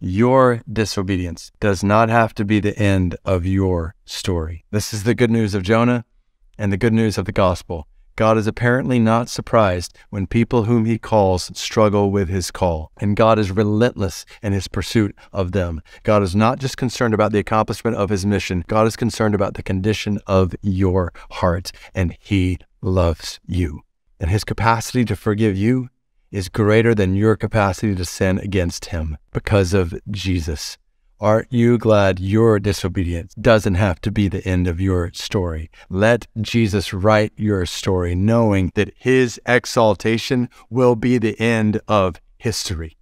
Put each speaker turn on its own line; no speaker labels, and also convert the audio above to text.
Your disobedience does not have to be the end of your story. This is the good news of Jonah and the good news of the gospel. God is apparently not surprised when people whom he calls struggle with his call, and God is relentless in his pursuit of them. God is not just concerned about the accomplishment of his mission, God is concerned about the condition of your heart, and he loves you. And his capacity to forgive you is greater than your capacity to sin against him because of Jesus. Aren't you glad your disobedience doesn't have to be the end of your story? Let Jesus write your story, knowing that his exaltation will be the end of history.